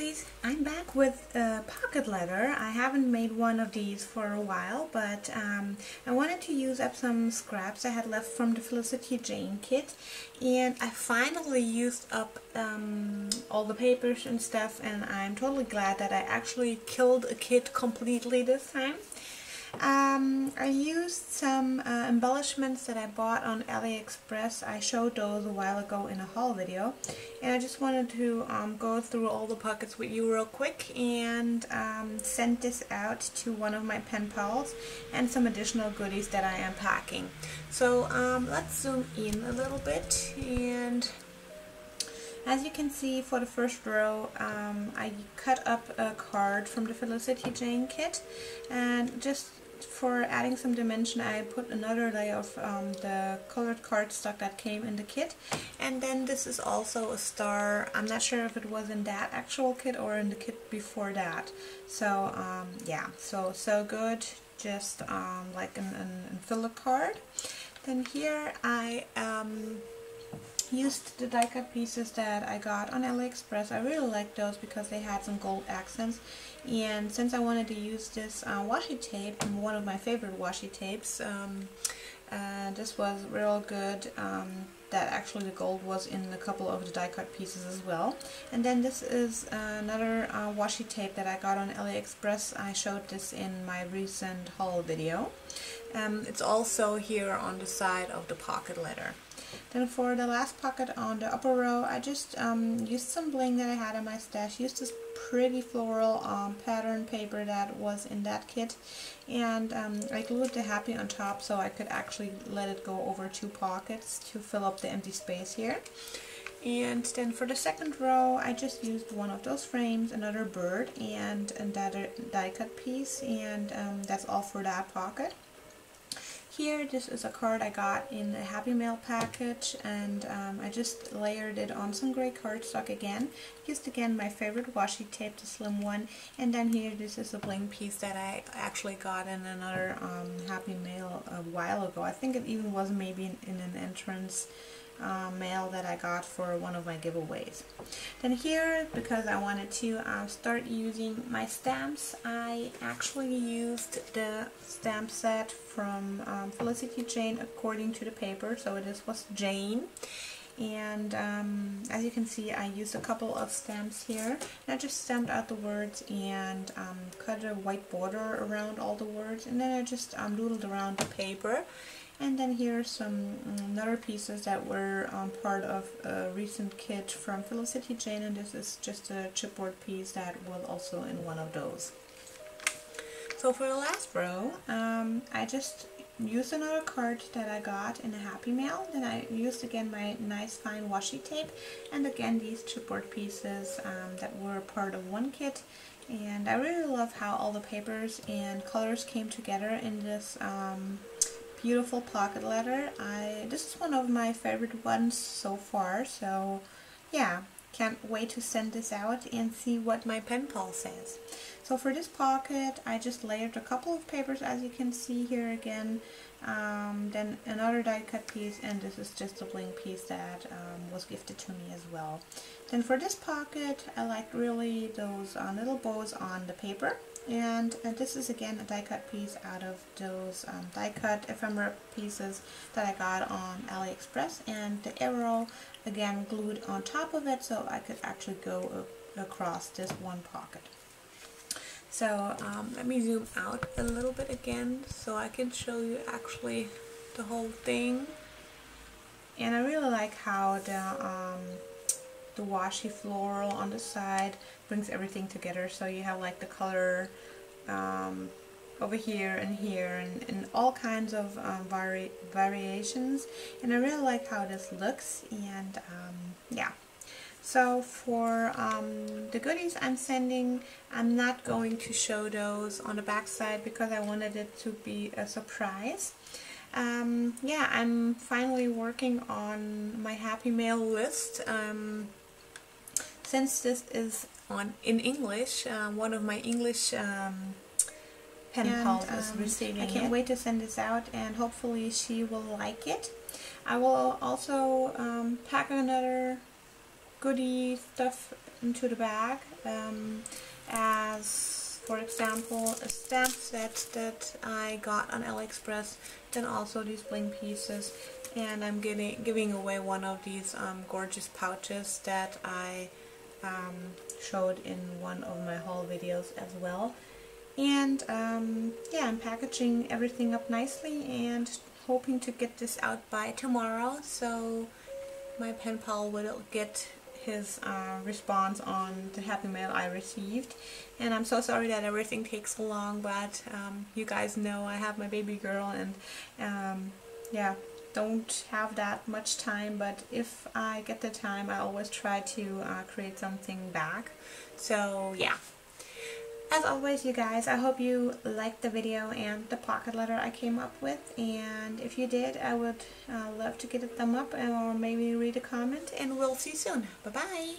lovelies, I'm back with a pocket letter. I haven't made one of these for a while, but um, I wanted to use up some scraps I had left from the Felicity Jane kit, and I finally used up um, all the papers and stuff, and I'm totally glad that I actually killed a kit completely this time. Um, I used some uh, embellishments that I bought on AliExpress. I showed those a while ago in a haul video. And I just wanted to um, go through all the pockets with you real quick and um, send this out to one of my pen pals and some additional goodies that I am packing. So um, let's zoom in a little bit and as you can see for the first row, um, I cut up a card from the Felicity Jane kit and just for adding some dimension I put another layer of um, the colored cardstock that came in the kit. And then this is also a star. I'm not sure if it was in that actual kit or in the kit before that. So um, yeah. So so good. Just um, like an, an, an filler card. Then here I um, used the die cut pieces that I got on AliExpress. I really like those because they had some gold accents and since I wanted to use this uh, washi tape, one of my favorite washi tapes, um, uh, this was real good. Um, that actually the gold was in a couple of the die cut pieces as well. And then this is another uh, washi tape that I got on AliExpress. I showed this in my recent haul video. Um, it's also here on the side of the pocket letter. Then for the last pocket on the upper row, I just um, used some bling that I had in my stash. Used this pretty floral um, pattern paper that was in that kit. And um, I glued the happy on top so I could actually let it go over two pockets to fill up the empty space here. And then for the second row, I just used one of those frames, another bird, and another die cut piece, and um, that's all for that pocket here, this is a card I got in a Happy Mail package and um, I just layered it on some gray cardstock again. Used again my favorite washi tape, the slim one. And then here, this is a bling piece that I actually got in another um, Happy Mail a while ago. I think it even was maybe in, in an entrance uh, mail that I got for one of my giveaways. Then here, because I wanted to uh, start using my stamps, I actually used the stamp set from um, Felicity Jane according to the paper, so this was Jane. And um, as you can see, I used a couple of stamps here. And I just stamped out the words and um, cut a white border around all the words. And then I just um, doodled around the paper and then here are some um, other pieces that were um, part of a recent kit from Felicity Jane and this is just a chipboard piece that was also in one of those. So for the last row, um, I just used another card that I got in a Happy Mail. Then I used again my nice fine washi tape and again these chipboard pieces um, that were part of one kit. And I really love how all the papers and colors came together in this um, beautiful pocket letter. I This is one of my favorite ones so far, so yeah, can't wait to send this out and see what my pen pal says. So for this pocket, I just layered a couple of papers as you can see here again, um, then another die cut piece, and this is just a bling piece that um, was gifted to me as well. Then for this pocket, I like really those uh, little bows on the paper. And, and this is again a die cut piece out of those um, die cut ephemera pieces that I got on AliExpress and the arrow again glued on top of it so I could actually go across this one pocket. So um, let me zoom out a little bit again so I can show you actually the whole thing. And I really like how the um, the washi floral on the side brings everything together. So you have like the color um, over here and here and, and all kinds of um, vari variations. And I really like how this looks and um, yeah so for um, the goodies I'm sending I'm not going to show those on the back side because I wanted it to be a surprise um, yeah, I'm finally working on my Happy Mail list. Um, since this is on in English, uh, one of my English um, pen pals is um, receiving I can't it. wait to send this out and hopefully she will like it. I will also um, pack another goodie stuff into the bag um, as for example a stamp set that I got on AliExpress then also these bling pieces. And I'm getting, giving away one of these um, gorgeous pouches that I um, showed in one of my haul videos as well. And um, yeah I'm packaging everything up nicely and hoping to get this out by tomorrow. So my pen pal will get his uh, response on the happy mail I received. And I'm so sorry that everything takes so long but um, you guys know I have my baby girl and um, yeah don't have that much time but if I get the time I always try to uh, create something back. So yeah as always you guys I hope you liked the video and the pocket letter I came up with. And if you did I would uh, love to get a thumb up or maybe read a comment. And we'll see you soon. Bye bye